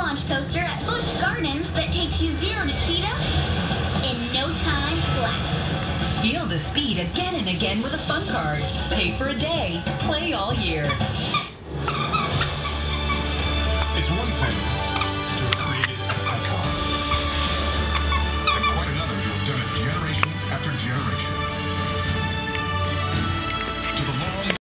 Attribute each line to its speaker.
Speaker 1: launch coaster at Busch Gardens that takes you zero to Cheetah in no time flat.
Speaker 2: Feel the speed again and again with a fun card. Pay for a day, play all year.